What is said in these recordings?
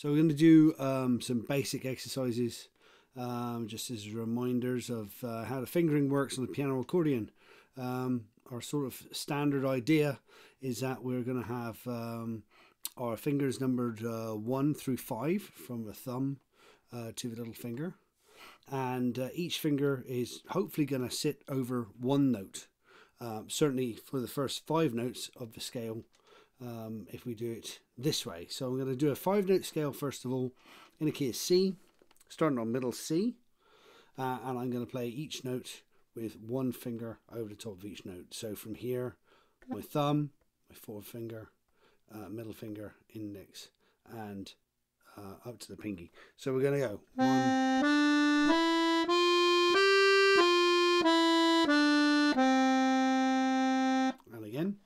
So we're going to do um, some basic exercises um, just as reminders of uh, how the fingering works on the piano accordion. Um, our sort of standard idea is that we're going to have um, our fingers numbered uh, 1 through 5 from the thumb uh, to the little finger and uh, each finger is hopefully going to sit over one note. Um, certainly for the first five notes of the scale um, if we do it this way. So I'm going to do a five note scale first of all in a key of C, starting on middle C, uh, and I'm going to play each note with one finger over the top of each note. So from here, my thumb, my forefinger, uh, middle finger, index, and uh, up to the pinky. So we're going to go one. And again.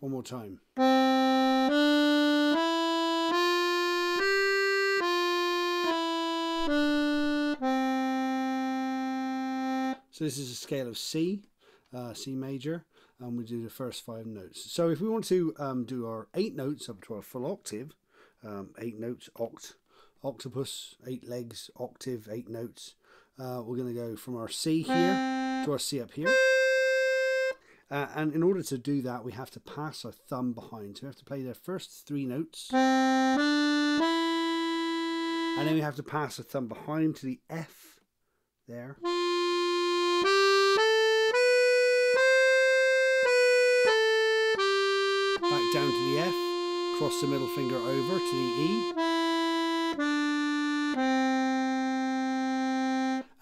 One more time. So this is a scale of C, uh, C major, and we do the first five notes. So if we want to um, do our eight notes up to our full octave, um, eight notes, oct, octopus, eight legs, octave, eight notes, uh, we're going to go from our C here to our C up here. Uh, and in order to do that, we have to pass our thumb behind. So we have to play the first three notes. And then we have to pass the thumb behind to the F there. Back down to the F, cross the middle finger over to the E.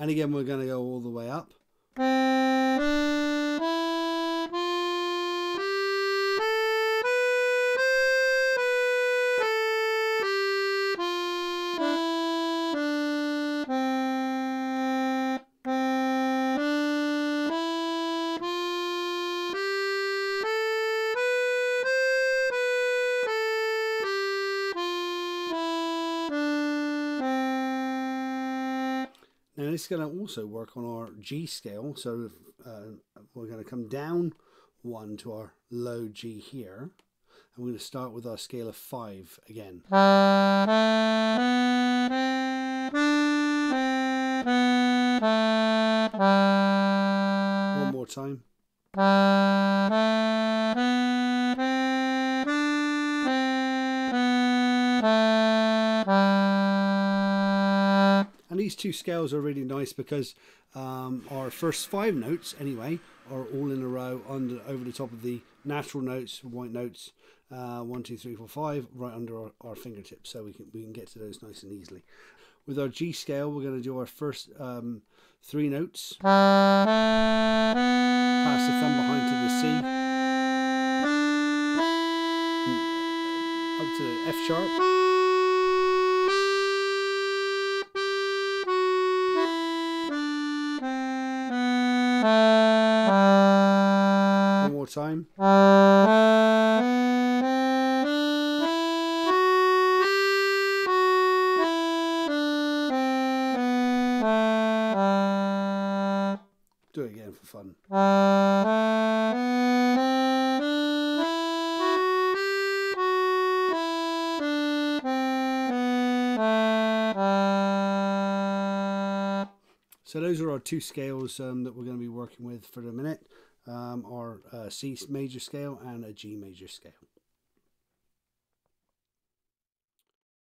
And again, we're going to go all the way up. Now is going to also work on our G scale. So uh, we're going to come down one to our low G here. And we're going to start with our scale of five again. One more time. These two scales are really nice because um, our first five notes, anyway, are all in a row under over the top of the natural notes, white notes, uh, one, two, three, four, five, right under our, our fingertips, so we can we can get to those nice and easily. With our G scale, we're going to do our first um, three notes. Pass the thumb behind to the C, up to the F sharp. One more time. Do it again for fun. So those are our two scales um, that we're going to be working with for the minute. Um, our uh, C major scale and a G major scale.